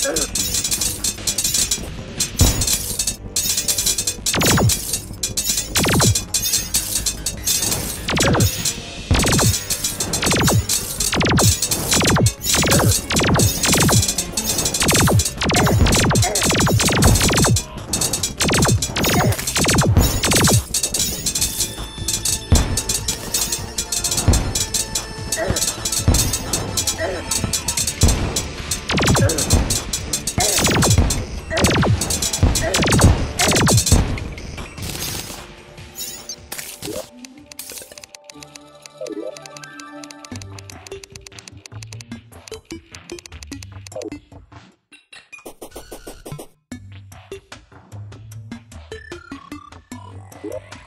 Sure. Thank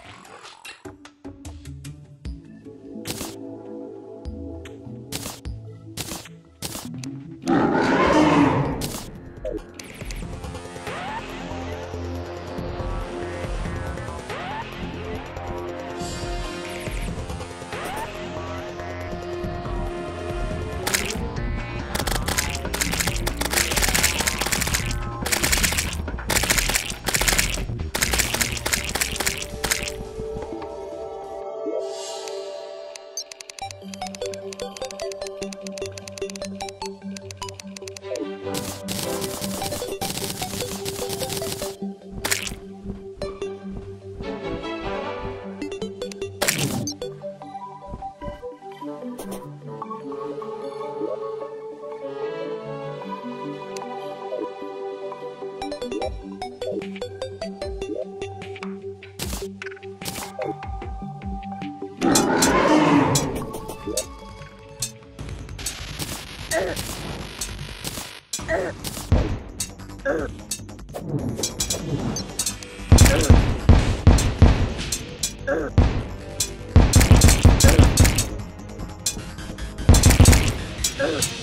Ugh.